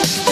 Bye.